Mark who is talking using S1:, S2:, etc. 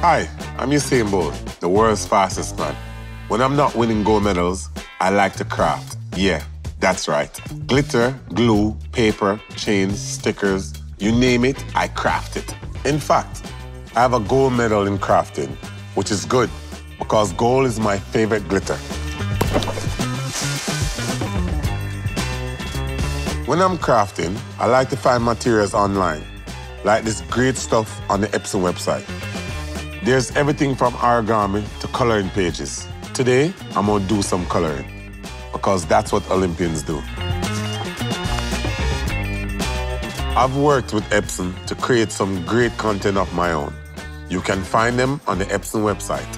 S1: Hi, I'm Usain Bolt, the world's fastest man. When I'm not winning gold medals, I like to craft. Yeah, that's right. Glitter, glue, paper, chains, stickers, you name it, I craft it. In fact, I have a gold medal in crafting, which is good because gold is my favorite glitter. When I'm crafting, I like to find materials online, like this great stuff on the Epson website. There's everything from origami to coloring pages. Today, I'm gonna do some coloring because that's what Olympians do. I've worked with Epson to create some great content of my own. You can find them on the Epson website.